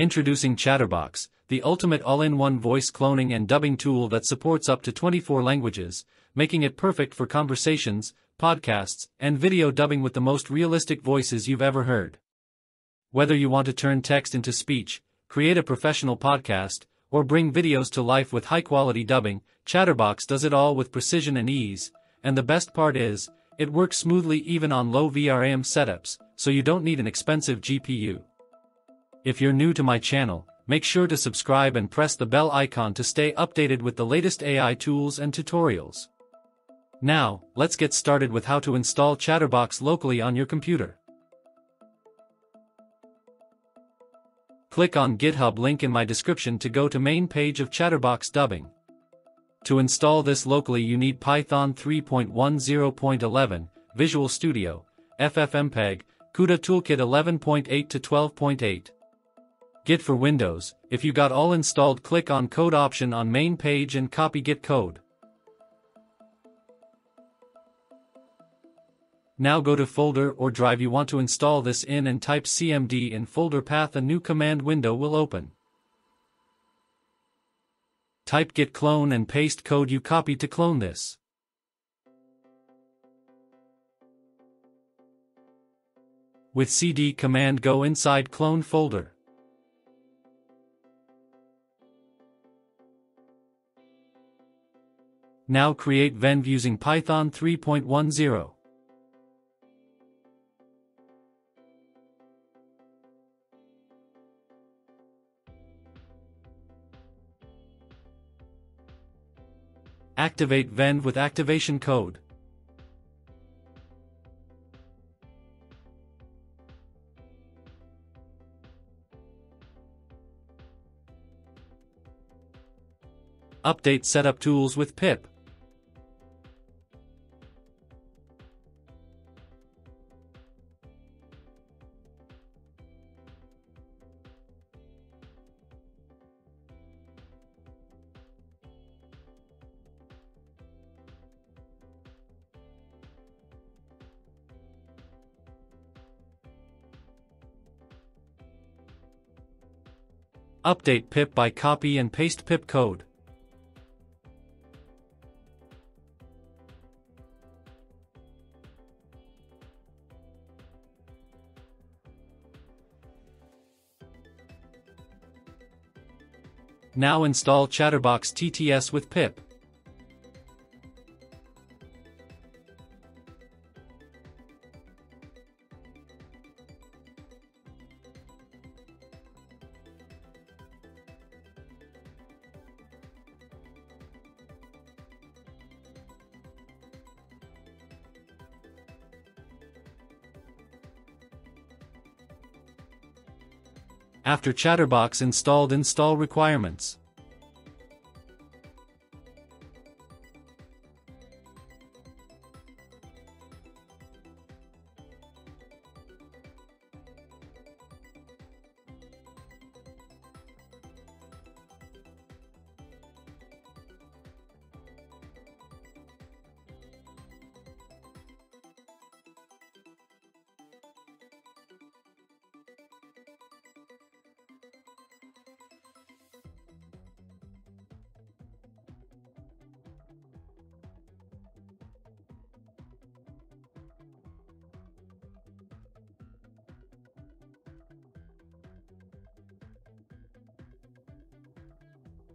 Introducing Chatterbox, the ultimate all-in-one voice cloning and dubbing tool that supports up to 24 languages, making it perfect for conversations, podcasts, and video dubbing with the most realistic voices you've ever heard. Whether you want to turn text into speech, create a professional podcast, or bring videos to life with high-quality dubbing, Chatterbox does it all with precision and ease, and the best part is, it works smoothly even on low VRAM setups, so you don't need an expensive GPU. If you're new to my channel, make sure to subscribe and press the bell icon to stay updated with the latest AI tools and tutorials. Now, let's get started with how to install Chatterbox locally on your computer. Click on GitHub link in my description to go to main page of Chatterbox Dubbing. To install this locally you need Python 3.10.11, Visual Studio, FFmpeg, CUDA Toolkit 11.8 to 12.8. Git for Windows, if you got all installed click on code option on main page and copy git code. Now go to folder or drive you want to install this in and type cmd in folder path a new command window will open. Type git clone and paste code you copied to clone this. With cd command go inside clone folder. Now create venv using Python 3.10. Activate venv with activation code. Update setup tools with pip. Update pip by copy and paste pip code. Now install Chatterbox TTS with pip. After Chatterbox installed install requirements.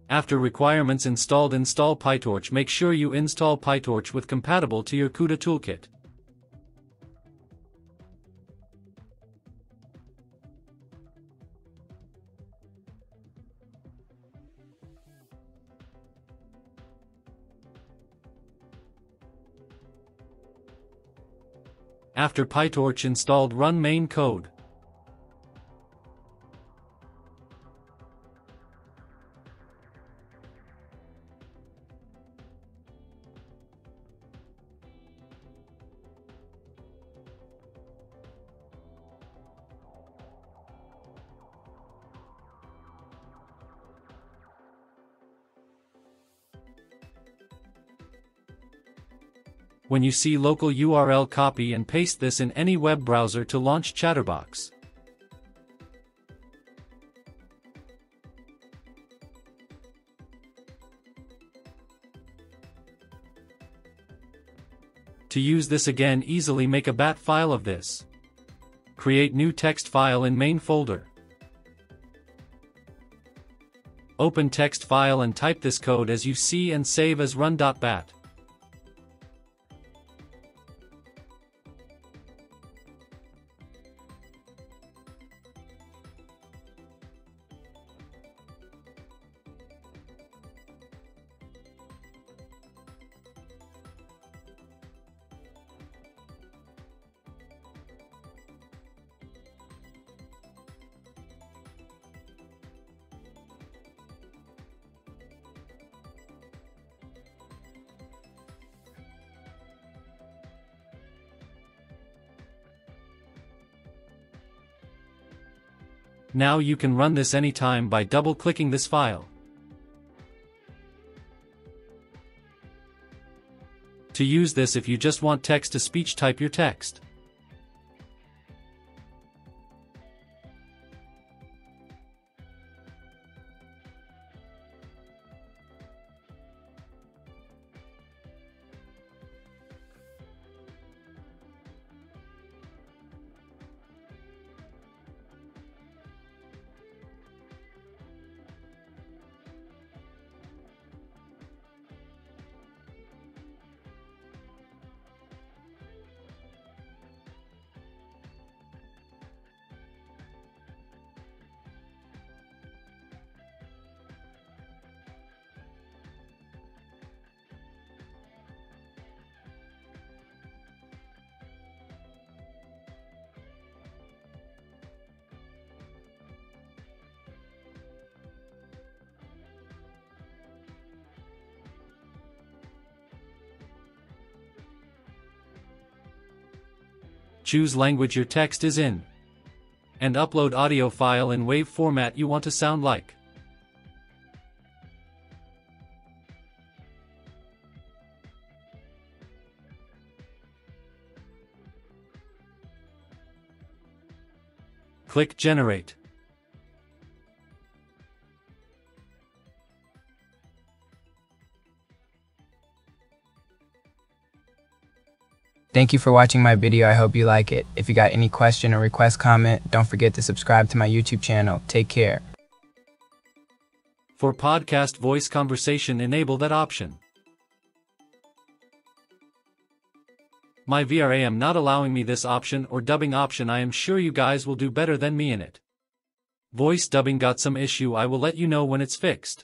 After requirements installed install PyTorch make sure you install PyTorch with compatible to your CUDA toolkit. After PyTorch installed run main code. when you see local URL copy and paste this in any web browser to launch Chatterbox. To use this again easily make a bat file of this. Create new text file in main folder. Open text file and type this code as you see and save as run.bat. Now you can run this anytime by double-clicking this file. To use this if you just want text-to-speech type your text. Choose language your text is in. And upload audio file in WAV format you want to sound like. Click Generate. Thank you for watching my video. I hope you like it. If you got any question or request comment, don't forget to subscribe to my YouTube channel. Take care. For podcast voice conversation, enable that option. My VRAM not allowing me this option or dubbing option I am sure you guys will do better than me in it. Voice dubbing got some issue I will let you know when it's fixed.